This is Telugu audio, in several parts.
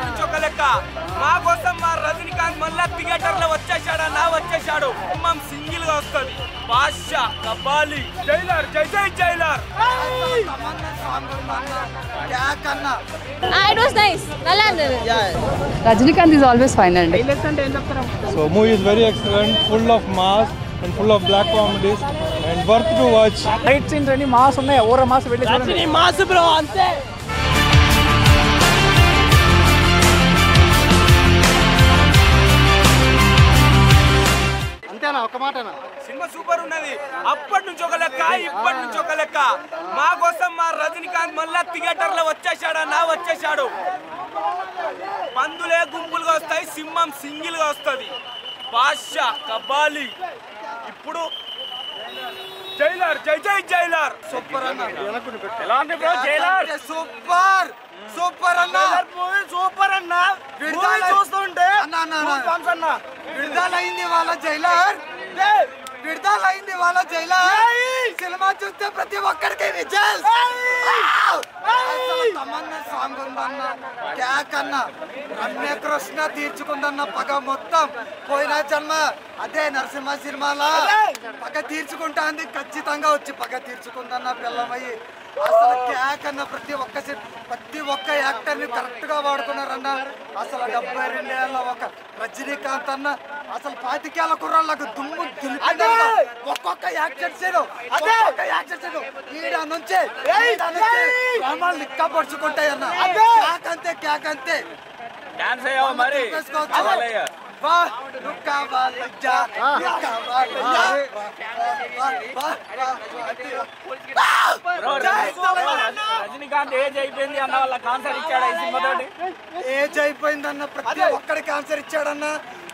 థియేటర్ లెక్క. మా కోసం మా రజనీకాంత్ మళ్ళా థియేటర్లో వచ్చేసాడు అన్న వచ్చేసాడు కుమ్మం సింగిల్గా వస్తుంది. బాద్షా కబాలి జైలర్ జై జై Jailer. Rajinikanth is always fine అండి. So movie is very excellent full of mass and full of black comedies and worth to watch right scenes అన్ని మాస్ ఉన్నాయి ఓవర్ మాస్ వెళ్ళి మాస్ బ్రో అంతే. అప్పటి నుంచి ఒక లెక్క ఇప్పటి నుంచి ఒక లెక్క. మా కోసం మా రజనీకాంత్ మళ్ళా థియేటర్లో వచ్చేసాడు అన్నా వచ్చేసాడు పందులే గుంపులుగా వస్తాయి సింహం సింగిల్గా వస్తుంది. బాద్షా కబాలి. ఇప్పుడు జైలర్ జై జై జైలర్. సూపర్ అన్న. ఎలా ఉంది బ్రో జైలర్? సూపర్ సూపర్ అన్న. సూపర్ అన్న. విడుదల చూస్తుంటే అన్న విడుదలైంది వాళ్ళ జైలర్. విడుదలైంది వాళ్ళ జైలర్ సినిమా చూస్తే ప్రతి ఒక్కరికి విజయ్. తమన్నా సాంగ్ ఉందన్న క్యాక్ అన్న. రమ్య కృష్ణ తీర్చుకుందన్న పగ మొత్తం పోయిన జన్మ అదే నరసింహ సినిమాలో? పగ తీర్చుకుంటాంది ఖచ్చితంగా వచ్చి పగ తీర్చుకుందన్న పిల్లమయ్యి అసలు క్యాక్ అన్న ప్రతి ఒక్క ప్రతి ఒక్క యాక్టర్ని కరెక్ట్గా వాడుకున్నారన్న. అసలు డెబ్బై రెండేళ్ళ ఒక రజనీకాంత్ అన్న. అసలు పాతికేళ్ళ కుర్రాళ్ళకు దుమ్ము ఒక్కొక్క యాక్షన్ సీను ఒక్కొక్క యాక్షన్ సీను ఈడ నుంచి ఈడ నుంచి ప్రాణాలు నిక్కపరుచుకుంటాయి అన్న క్యాక్ అంతే క్యాక్ అంతే డాన్స్ అయ్యావా మరి. వా, నువ్వు. రజనీకాంత్ ఏజ్ అయిపోయింది అన్న వాళ్ళ కాన్సర్ ఇచ్చాడు ఈ సినిమా తోటి ఏజ్ అయిపోయిందన్న ప్రతి ఒక్కడికి ఆన్సర్ ఇచ్చాడన్న.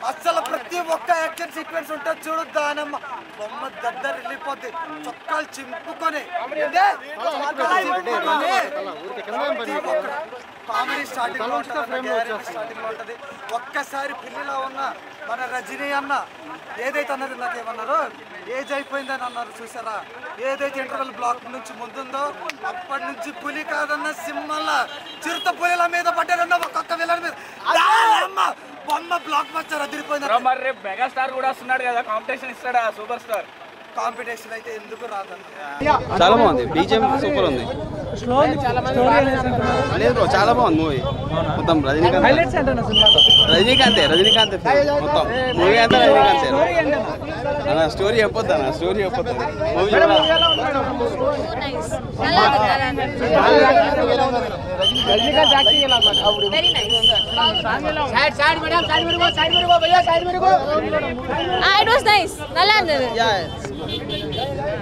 అసలు ప్రతి ఒక్క యాక్షన్ సీక్వెన్స్ ఉంటుంది చూడు దానమ్మ. బొమ్మ దద్దరు వెళ్ళిపోద్ది చొక్కాలు చింపుకొని. కామెడీ స్టార్టింగ్లో ఉంటుంది స్టార్టింగ్లో ఉంటది. ఒక్కసారి పిల్లిలో ఉన్న మన రజనీ అన్న ఏదైతే అన్నది నాకు ఏమన్నారు ఏజ్ అయిపోయిందని అన్నారు చూసారా? ఏదైతే ఇంటర్వెల్ బ్లాక్ నుంచి ముందుందో అప్పటి నుంచి పులి కాదన్న సింహల్ల చిరుత పులిల మీద పడ్డారన్న ఒక్కొక్క విలన్ మీద. బొమ్మ బ్లాక్ బస్టర్ అదిరిపోయింది మరి రేపు మెగాస్టార్ కూడా వస్తున్నాడు కదా కాంపిటీషన్ ఇస్తాడా సూపర్ స్టార్? కాంపిటీషన్ అయితే ఎందుకు రాదన్న చాలా బాగుంది బీజిఎం సూపర్ ఉంది లేదు బ్రో చాలా బాగుంది మూవీ మొత్తం రజనీకాంత్ హైలైట్స్ అంటాను సినిమాలో రజనీకాంతే రజనీకాంత్ మొత్తం మూవీ అంతా రజనీకాంతే అన్న స్టోరీ చెప్పొద్దు అన్న స్టోరీ చెప్పొద్దు మూవీ నైస్ நல்லா இருக்கு நல்லா இருக்கு రజనీకాంత్ యాక్టింగ్ ఎలా ఉంది very nice it was nice நல்லா இருந்தது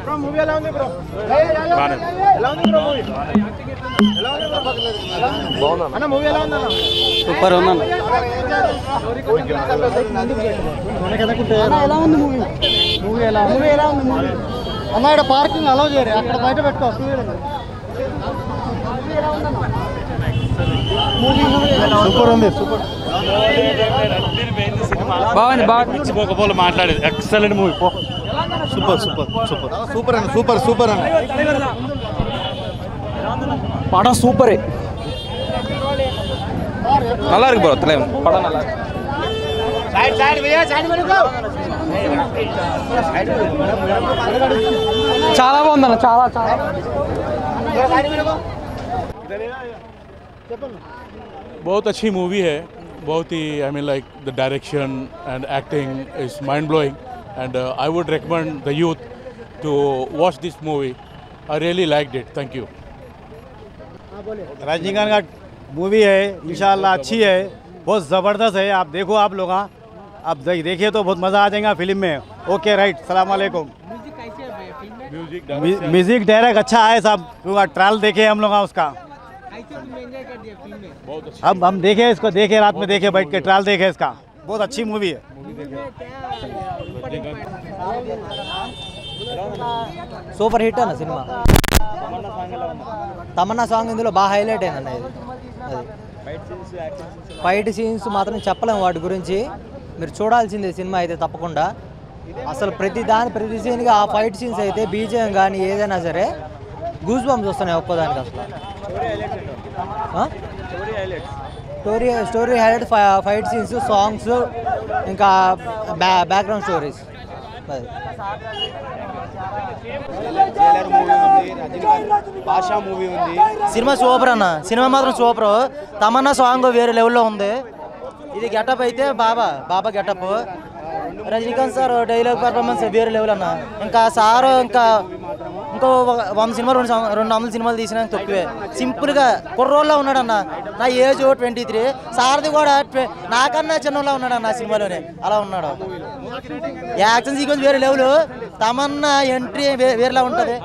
bro movie ఎలా ఉంది బ్రో ఎలా ఉంది బ్రో మూవీ ఎలా ఉంది బ్రో అన్న మూవీ ఎలా ఉంది అన్న సూపర్ ఉందన్న ఎలా ఉంది మూవీ మూవీ ఎలా మూవీ ఎలా ఉంది మూవీ అన్న ఇక్కడ పార్కింగ్ అలౌ చేయరు. అక్కడ బయట పెట్టుకో టూ వీలర్ సూపర్ ఉంది. సూపర్ బాగుంది మర్చిపోకపోలే మాట్లాడేది. ఎక్సలెంట్ మూవీ పో. సూపర్ సూపర్ సూపర్ సూపర్ అన్న సూపర్ సూపర్ అన్న படம் சூப்பரு நல்லா இருக்கு ப்ரோ தலைவன் படம் நல்லா இருக்கு చాలా బాగుందన్న చాలా చాలా बहुत अच्छी मूवी है बहुत ही I mean like the direction and acting is mind blowing and I would recommend the youth to watch this movie I really like it thank you Rajinikanth का मूवी है इंशाल्लाह अच्छी है बहुत ज़बरदस्त है। आप देखो आप लोग आप दे- देखिए तो बहुत मज़ा आ जाएगा फ़िल्म में। ओके राइट सलाम वालेकुम म्यूज़िक म्यूज़िक डायरेक्ट अच्छा है साहब। पूरा ट्रायल देखे हम लोग हाँ उसका। हम हम देखे इसको देखे रात में देखे बैठ के ट्रायल देखे इसका। बहुत अच्छी मूवी है। సూపర్ హిట్ అన్న సినిమా. తమన్నా సాంగ్ ఇందులో బాగా హైలైట్ అయిందన్న ఇది. అది. ఫైట్ సీన్స్ మాత్రం చెప్పలేము వాటి గురించి. మీరు చూడాల్సిందే సినిమా అయితే తప్పకుండా. అసలు ప్రతి దాని ప్రతి సీన్గా ఆ ఫైట్ సీన్స్ అయితే బీజేఎం కానీ ఏదైనా సరే గూజ్ బంప్స్ వస్తున్నాయి ఒక్కోదానికి అసలు? Story story highlight fight scenes songs ఇంకా బ్యా బ్యాక్గ్రౌండ్ స్టోరీస్. భాషా మూవీ ఉంది. సినిమా సూపర్ అన్న. సినిమా మాత్రం సూపర్. తమన్నా సాంగ్ వేరే లెవెల్లో ఉంది. ఇది గెటప్ అయితే Baba Baba getup. Rajinikanth sir dialogue performance వేరే లెవెల్ అన్న. ఇంకా సార్ ఇంకా ఇంకో ఒక వంద సినిమా రెండు రెండు వందల సినిమాలు తీసినా తక్కువే. సింపుల్గా కుర్రోళ్ళలో ఉన్నాడన్న. నా ఏజ్ ట్వంటీ త్రీ. సార్ది కూడా నాకన్నా చిన్నోళ్ళ ఉన్నాడు అన్న సినిమాలోనే. అలా ఉన్నాడు. యాక్షన్ సీక్వెన్స్ వేరే లెవెల్. తమన్నా ఎంట్రీ వేరేలా ఉంటుంది.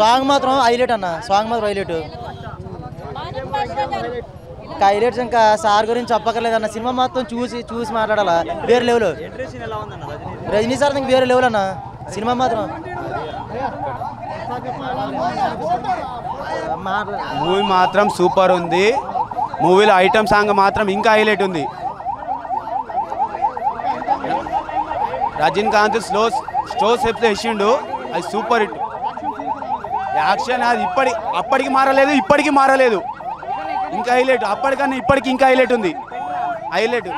సాంగ్ మాత్రం హైలైట్ అన్న. సాంగ్ మాత్రం హైలైట్. ఇంకా హైలైట్స్ ఇంకా సార్ గురించి చెప్పక్కర్లేదు అన్న. సినిమా మొత్తం చూసి చూసి మాట్లాడాలా. వేరే లెవెల్. రజనీ? సార్ ఇంక వేరే లెవెల్ అన్న సినిమా మాత్రం. మూవీ మాత్రం సూపర్ ఉంది. మూవీలో ఐటమ్ సాంగ్ మాత్రం ఇంకా హైలైట్ ఉంది. రజనీకాంత్ స్లో స్లో స్టెప్స్ వేసిండు. అది సూపర్ హిట్. యాక్షన్ అది ఇప్పటి అప్పటికి మారలేదు ఇప్పటికి మారలేదు. ఇంకా హైలైట్ అప్పటికన్నా ఇప్పటికి ఇంకా హైలైట్ ఉంది. హైలైట్.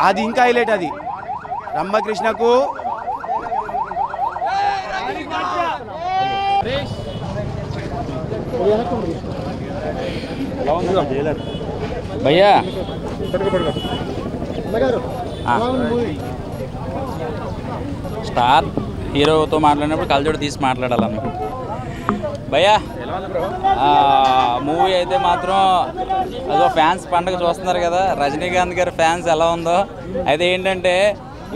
అది ఇంకా హైలైట్ అది. రమ్మకృష్ణకు. భయ్యా. స్టార్ హీరోతో మాట్లాడినప్పుడు కలజోడు తీసి మాట్లాడాలన్న భయ్యా మూవీ అయితే మాత్రం అదో ఫ్యాన్స్ పండుగ చూస్తున్నారు కదా రజనీకాంత్ గారి ఫ్యాన్స్ ఎలా ఉందో. అయితే ఏంటంటే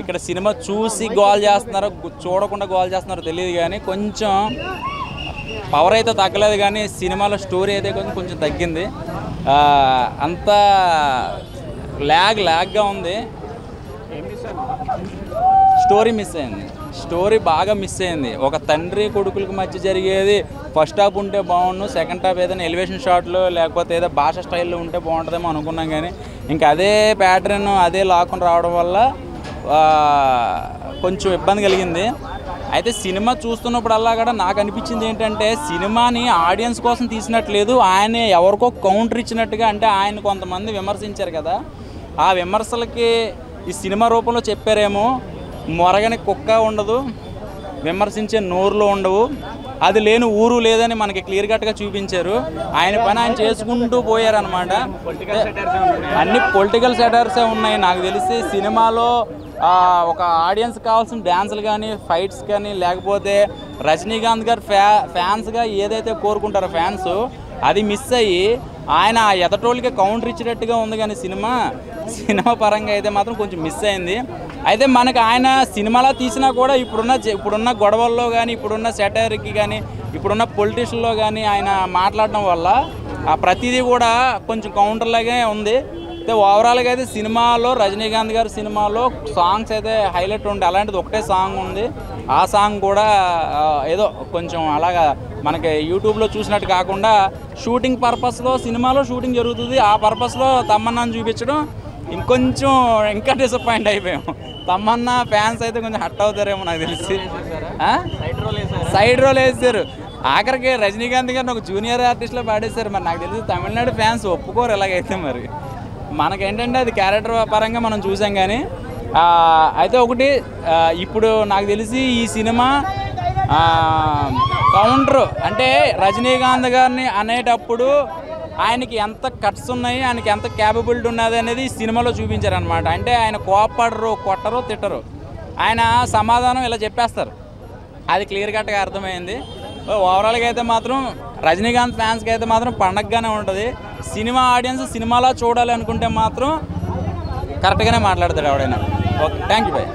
ఇక్కడ సినిమా చూసి గోల్ చేస్తున్నారో చూడకుండా గోల్ చేస్తున్నారో తెలియదు కానీ కొంచెం పవర్ అయితే తగ్గలేదు కానీ సినిమాలో స్టోరీ అయితే కొంచెం కొంచెం తగ్గింది. అంత అంతా ల్యాగ్ ల్యాగ్గా ఉంది. స్టోరీ మిస్ అయింది. స్టోరీ బాగా మిస్ అయింది. ఒక తండ్రి కొడుకులకి మధ్య జరిగేది ఫస్ట్ హాఫ్ ఉంటే బాగుండు సెకండ్ హాఫ్ ఏదైనా ఎలివేషన్ షాట్లు లేకపోతే ఏదో భాష స్టైల్లో ఉంటే బాగుంటుందేమో అనుకున్నాం కానీ ఇంకా అదే ప్యాటర్న్ అదే లాక్కుని రావడం వల్ల కొంచెం ఇబ్బంది కలిగింది. అయితే సినిమా చూస్తున్నప్పుడల్లా కూడా నాకు అనిపించింది ఏంటంటే సినిమాని ఆడియన్స్ కోసం తీసినట్లేదు ఆయన ఎవరికో కౌంటర్ ఇచ్చినట్టుగా అంటే ఆయన కొంతమంది విమర్శించారు కదా. ఆ విమర్శలకి ఈ సినిమా రూపంలో చెప్పారేమో మొరగని కుక్క ఉండదు విమర్శించే నోరులో ఉండవు అది లేని ఊరు లేదని మనకి క్లియర్ కట్గా చూపించారు. ఆయన పని ఆయన చేసుకుంటూ పోయారనమాట అన్ని పొలిటికల్ సెటర్సే ఉన్నాయి. నాకు తెలిసి సినిమాలో ఒక ఆడియన్స్ కావాల్సిన డ్యాన్సులు కానీ ఫైట్స్ కానీ లేకపోతే రజనీకాంత్ గారు ఫ్యా ఫ్యాన్స్గా ఏదైతే కోరుకుంటారో ఫ్యాన్స్ అది మిస్ అయ్యి ఆయన ఎదటోళ్ళకి కౌంటర్ ఇచ్చినట్టుగా ఉంది కానీ సినిమా సినిమా పరంగా అయితే మాత్రం కొంచెం మిస్ అయింది. అయితే మనకు ఆయన సినిమాలో తీసినా కూడా ఇప్పుడున్న ఇప్పుడున్న గొడవల్లో కానీ ఇప్పుడున్న సెటైర్కి కానీ ఇప్పుడున్న పొలిటీషియన్లో కానీ ఆయన మాట్లాడడం వల్ల ఆ ప్రతిదీ కూడా కొంచెం కౌంటర్లాగే ఉంది. అయితే ఓవరాల్గా అయితే సినిమాలో రజనీకాంత్ గారి సినిమాలో సాంగ్స్ అయితే హైలైట్ ఉండే అలాంటిది ఒకటే సాంగ్ ఉంది. ఆ సాంగ్ కూడా ఏదో కొంచెం అలాగా మనకి యూట్యూబ్లో చూసినట్టు కాకుండా షూటింగ్ పర్పస్లో సినిమాలో షూటింగ్ జరుగుతుంది. ఆ పర్పస్లో తమ్మన్నాను చూపించడం ఇంకొంచెం ఇంకా డిసప్పాయింట్ అయిపోయాం. తమ్మన్నా ఫ్యాన్స్ అయితే కొంచెం హట్ అవుతారేమో నాకు తెలిసి? సైడ్ రోల్ వేసారు ఆఖరికి రజనీకాంత్ గారిని ఒక జూనియర్ ఆర్టిస్ట్లో పాడేశారు. మరి నాకు తెలిసి తమిళనాడు ఫ్యాన్స్ ఒప్పుకోరు ఎలాగైతే మరి. మనకేంటంటే అది క్యారెక్టర్ పరంగా మనం చూసాం కానీ అయితే ఒకటి ఇప్పుడు నాకు తెలిసి ఈ సినిమా కౌంటర్ అంటే రజనీకాంత్ గారిని అనేటప్పుడు ఆయనకి ఎంత కట్స్ ఉన్నాయి ఆయనకి ఎంత క్యాపబిలిటీ ఉన్నది అనేది ఈ సినిమాలో చూపించారనమాట అంటే ఆయన కోపడరు కొట్టరు తిట్టరు. ఆయన సమాధానం ఇలా చెప్పేస్తారు. అది క్లియర్ కట్గా అర్థమైంది. ఓవరాల్గా అయితే మాత్రం రజనీకాంత్ ఫ్యాన్స్కి అయితే మాత్రం పండగగానే ఉంటుంది. సినిమా ఆడియన్స్ సినిమాలో చూడాలి అనుకుంటే మాత్రం కరెక్ట్గానే మాట్లాడతాడు ఎవడైనా ఓకే థ్యాంక్ యూ బాయ్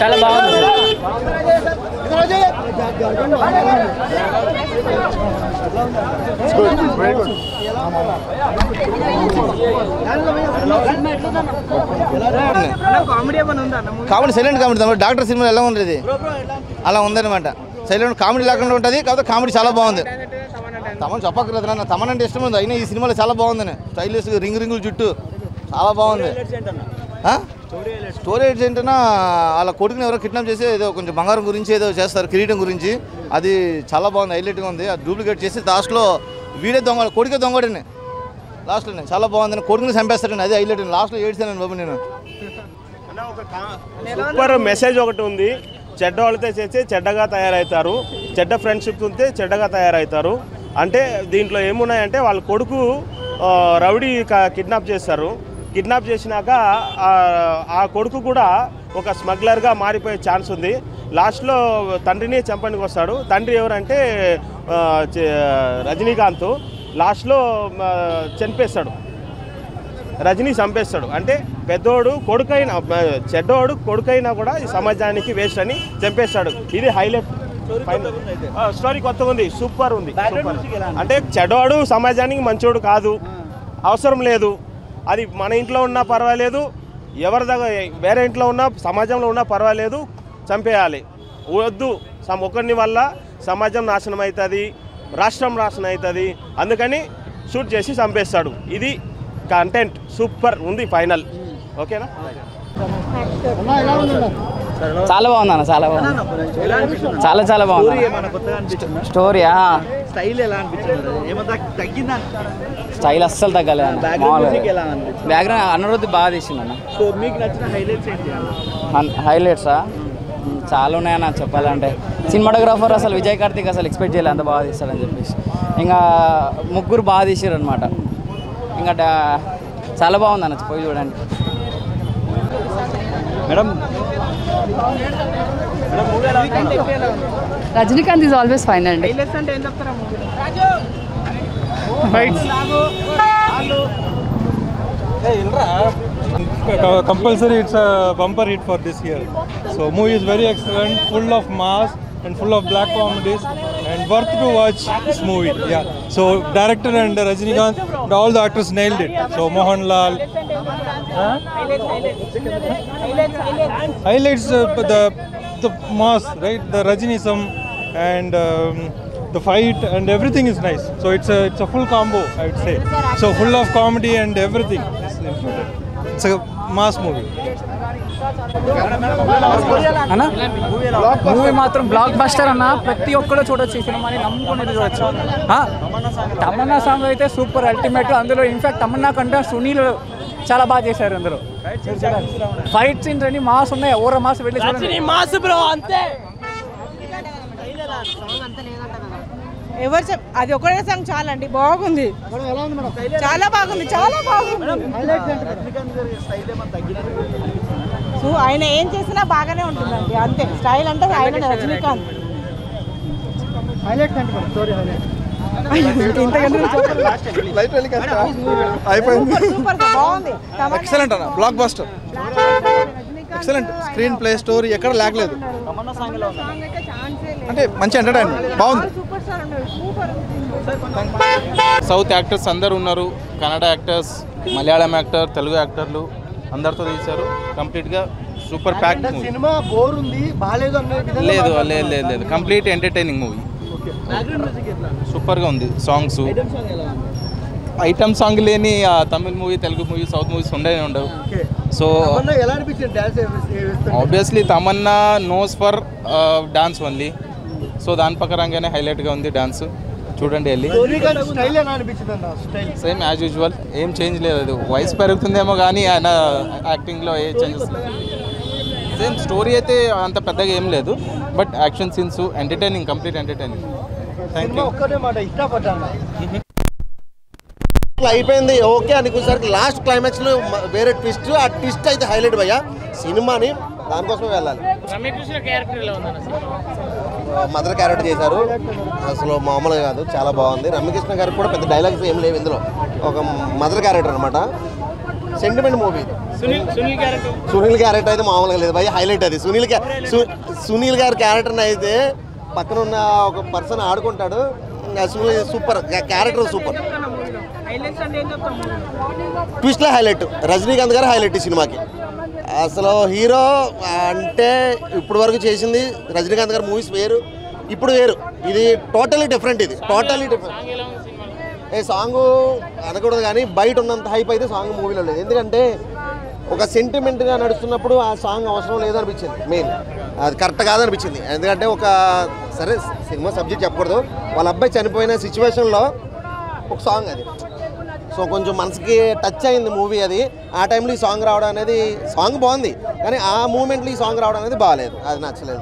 చాలా బాగుంది. కామెడీ సైలెంట్ కామెడీ డాక్టర్ సినిమా ఎలా ఉండేది అలా ఉందన్నమాట. సైలెంట్ కామెడీ లేకుండా ఉంటుంది కాకపోతే కామెడీ చాలా బాగుంది. తమను చెప్పక్కర్లేదు నాన్న. తమన్ అంటే ఇష్టం ఉంది. అయినా ఈ సినిమాలో చాలా బాగుందని. స్టైలిష్ రింగ్ రింగులు చుట్టూ చాలా బాగుంది. స్టోరీ ఏంటంటే వాళ్ళ కొడుకుని ఎవరో కిడ్నాప్ చేసి ఏదో కొంచెం బంగారం గురించి ఏదో చేస్తారు కిరీటం గురించి. అది చాలా బాగుంది హైలైట్గా ఉంది. అది డూప్లికేట్ చేసి లాస్ట్లో వీడే దొంగ కొడుకే దొంగడని. లాస్ట్లో చాలా బాగుందని కొడుకుని చంపేస్తాడని అది హైలైట్ లాస్ట్లో ఏడ్చాను బాబు నేను. సూపర్ మెసేజ్ ఒకటి ఉంది. చెడ్డ వాళ్ళతో చేస్తే చెడ్డగా తయారవుతారు చెడ్డ ఫ్రెండ్షిప్ ఉంటే చెడ్డగా తయారవుతారు అంటే దీంట్లో ఏమున్నాయంటే వాళ్ళ కొడుకు రౌడీ కిడ్నాప్ చేస్తారు. కిడ్నాప్ చేసినాక ఆ- కొడుకు కూడా ఒక స్మగ్లర్గా మారిపోయే ఛాన్స్ ఉంది. లాస్ట్లో తండ్రిని చంపడానికి వస్తాడు. తండ్రి ఎవరంటే రజనీకాంత్. లాస్ట్లో చనిపేస్తాడు రజనీ చంపేస్తాడు. అంటే పెద్దోడు కొడుకైన చెడ్డోడు కొడుకైనా కూడా ఈ సమాజానికి వేస్ట్ అని చంపేస్తాడు. ఇది హైలైట్. స్టోరీ కొత్తగా ఉంది సూపర్ ఉంది. అంటే చెడ్డోడు సమాజానికి మంచోడు కాదు. అవసరం లేదు. అది మన ఇంట్లో ఉన్నా పర్వాలేదు ఎవరి దగ్గర వేరే ఇంట్లో ఉన్నా సమాజంలో ఉన్నా పర్వాలేదు చంపేయాలి. వద్దు సమ ఒకరిని వల్ల సమాజం నాశనం అవుతుంది రాష్ట్రం నాశనం అవుతుంది అందుకని షూట్ చేసి చంపేస్తాడు. ఇది కంటెంట్ సూపర్ ఉంది ఫైనల్. ఓకేనా? చాలా బాగుంది అన్న చాలా బాగుంది. చాలా చాలా బాగుంది స్టోరీయా స్టైల్ ఎలా అనిపించింది? ఏమన్నా తగ్గిందా? స్టైల్ అస్సలు తగ్గలేదు బ్యాక్గ్రౌండ్ అన్నరుద్ది బాగా తీసింది అన్న. సో మీకు నచ్చిన హైలైట్స్ ఏంటి హైలైట్సా చాలా ఉన్నాయన్న చెప్పాలంటే. సినిమాటోగ్రాఫర్ అసలు విజయ్ కార్తిక్ అసలు ఎక్స్పెక్ట్ చేయలేదు అంత బాగా తీస్తాడని చెప్పేసి. ఇంకా ముగ్గురు బాగా తీసారు అనమాట ఇంకా చాలా బాగుంది అన్న పోయి చూడండి. Madam. Rajnikant is always fine Hey, Ilra. Compulsory, it's a bumper hit for this year. So movie is very excellent, full of mass and full of black comedies and worth to watch this movie. Yeah. So director and Rajnikant, all the actors nailed it. So Mohanlal, highlights uh, the the mass right the rajinism and um, the fight and everything is nice so it's a it's a full combo i would say so full of comedy and everything is included it's a mass movie అన్న మూవీ మాత్రం బ్లాక్ బస్టర్ అన్న ప్రతి ఒక్కరు చూడొచ్చు ఈ సినిమాని నమ్ముకునేది చూడొచ్చు ఆ, తమన్నా సాంగ్ అయితే సూపర్ అల్టిమేట్ అందులో ఇన్ఫాక్ట్ తమన్నా కంటే సునీల్ చాలా బాగా చేశారు అందులో ఫైట్ సీన్స్ అన్ని మాస్ ఉన్నాయి ఓర మాస్ వెళ్ళి మాస్ బ్రో అంతే. ఎవరు చెప్ అది ఒకటే సాంగ్ చాలా అండి బాగుంది చాలా బాగుంది చాలా బాగుంది. సో ఆయన ఏం చేసినా బాగానే ఉంటుందండి అంతే. స్టైల్ అంటే ఆయన రజనీకాంత్. సూపర్ బాగుంది ఎక్సలెంట్ అన్న. Blockbuster excellent screenplay story ఎక్కడ లేకలేదు అంటే మంచి ఎంటర్టైన్మెంట్ బాగుంది. సౌత్ యాక్టర్స్ అందరు ఉన్నారు. కన్నడ యాక్టర్స్ మలయాళం యాక్టర్ తెలుగు యాక్టర్లు అందరితో తీశారు. కంప్లీట్గా సూపర్ ప్యాక్ మూవీ సినిమా బోర్ ఉంది బాగాలేదు లేదు లేదు లేదు లేదు. కంప్లీట్ ఎంటర్టైనింగ్ మూవీ సూపర్గా ఉంది. సాంగ్స్ ఐటమ్ సాంగ్ లేని Tamil movie Telugu movie south movies ఉండనే ఉండవు. So obviously Tamannaah knows for dance only so దాని ప్రకారంగానే హైలైట్గా ఉంది డాన్స్ చూడండి వెళ్ళి. సేమ్ యాజ్ యూజువల్ ఏం చేంజ్ లేదు. వయసు పెరుగుతుందేమో కానీ ఆయన యాక్టింగ్లో ఏ చేంజెస్ లేదు. సేమ్ స్టోరీ అయితే అంత పెద్దగా ఏం లేదు but action scenes entertaining complete entertaining thank cinema you ఒక్కటే మాట ఇష్టపడ్డాను. ఇట్లా అయిపోయింది ఓకే అనుకునేసరికి లాస్ట్ క్లైమాక్స్లో మ- వేరే ట్విస్ట్ ఆ ట్విస్ట్ అయితే హైలైట్ భయ్యా. సినిమాని దానికోసమే వెళ్ళాలి. మదర్ క్యారెక్టర్ చేశారు. అసలు మామూలుగా కాదు చాలా బాగుంది. రమ్యకృష్ణ గారికి కూడా పెద్ద డైలాగ్స్ ఏం లేవు ఇందులో. ఒక మదర్ క్యారెక్టర్ అనమాట sentiment movie Sunil Sunil character. Character అయితే మామూలుగా లేదు భయ్య హైలైట్ అది. సునీల్ సునీల్ గారి క్యారెక్టర్ని అయితే పక్కన ఉన్న ఒక పర్సన్ ఆడుకుంటాడు. Sunil super. Character super. ట్విస్ట్లో highlight Rajinikanth గారు హైలైట్ ఈ సినిమాకి. అసలు హీరో అంటే ఇప్పుడు వరకు చేసింది రజనీకాంత్ గారి మూవీస్ వేరు. ఇప్పుడు వేరు. ఇది టోటలీ డిఫరెంట్ ఇది. టోటలీ డిఫరెంట్ ఏ సాంగ్ అనకూడదు కానీ బయట ఉన్నంత హైప్ అయితే సాంగ్ మూవీలో లేదు. ఎందుకంటే ఒక సెంటిమెంట్గా నడుస్తున్నప్పుడు ఆ సాంగ్ అవసరం లేదనిపించింది మెయిన్ అది కరెక్ట్ కాదనిపించింది. ఎందుకంటే ఒక సరే సినిమా సబ్జెక్ట్ చెప్పకూడదు. వాళ్ళ అబ్బాయి చనిపోయిన సిచ్యువేషన్లో ఒక సాంగ్ అది. సో కొంచెం మనసుకి టచ్ అయింది మూవీ అది. ఆ టైంలో ఈ సాంగ్ రావడం అనేది సాంగ్ బాగుంది. కానీ ఆ మూమెంట్లో ఈ సాంగ్ రావడం అనేది బాగాలేదు అది నచ్చలేదు.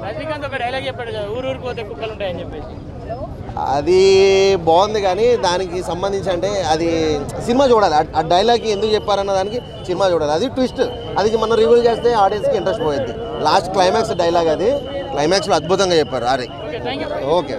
అది బాగుంది కానీ దానికి సంబంధించి అంటే అది సినిమా చూడాలి. ఆ- డైలాగ్ ఎందుకు చెప్పారన్న దానికి సినిమా చూడాలి. అది ట్విస్ట్ అది మనం రివ్యూ చేస్తే ఆడియన్స్కి ఇంట్రెస్ట్ పోయింది. లాస్ట్ క్లైమాక్స్ డైలాగ్ అది. క్లైమాక్స్లో అద్భుతంగా చెప్పారు. అరే. ఓకే